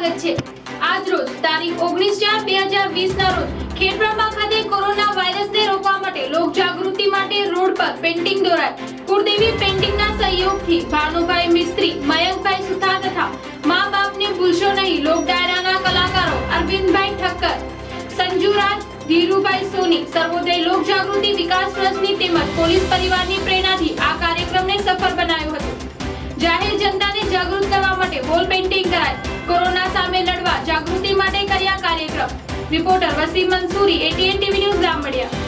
સ્વાગત છે. આજ રોજ, તારીખ ઓગણીસ ચાર બે હજાર વીસ ના રોજ, ખેડબ્રહ્મા ખાતે કોરોના વાયરસને રોકવા માટે લોક જાગૃતિ માટે રોડ પર પેન્ટિંગ દોરાય. કુળદેવી પેન્ટિંગના સહયોગથી ભાનુભાઈ મિસ્ત્રી, મયંકભાઈ સુથાર તથા મા બાપને ભૂલશો નહીં, લોક ડાયરાના કલાકારો અરવિંદભાઈ ઠક્કર, સંજુરાજ, ધીરુભાઈ સોની, સર્વોદય લોક જાગૃતિ વિકાસ ટ્રસ્ટની તેમજ પોલીસ પરિવારની પ્રેરણાથી આ કાર્યક્રમને સફળ બનાવ્યો હતો. જાહેર જનતાને જાગૃત કરવા માટે વોલ પેઇન્ટિંગ કરાય. કોરોના સામે લડવા જાગૃતિ માટે કર્યા કાર્યક્રમ. Reporter Wasim Mansuri ATN TV news Rambadiya